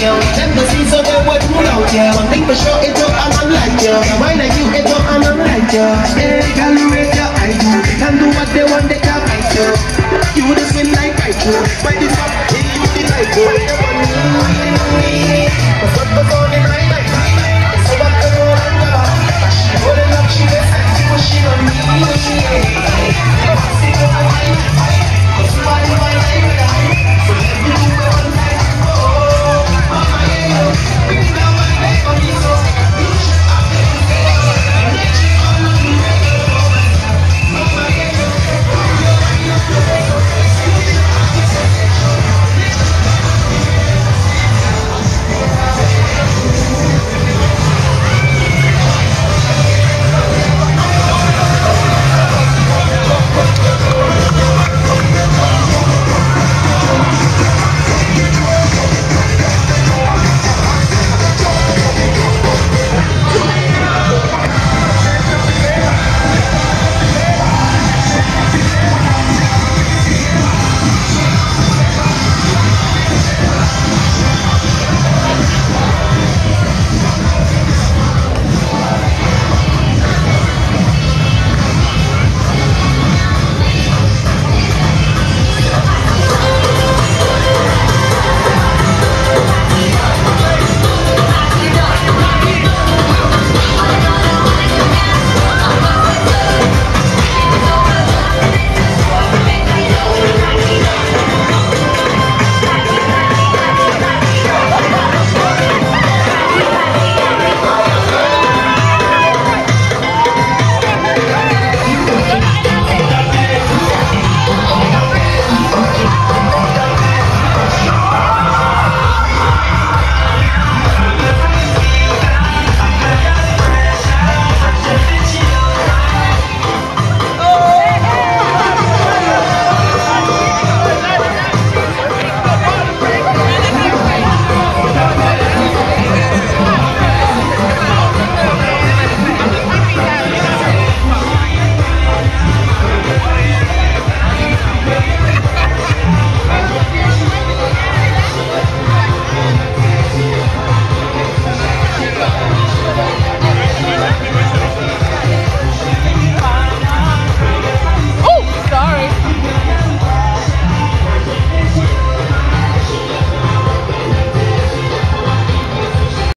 you see so they would rule out you One thing for sure it don't I'm unlike you Now I like you it don't I'm unlike you They can rate your I do Can do what they want they can fight you You the same like I do. By this? Up you the light you The money What's up what's up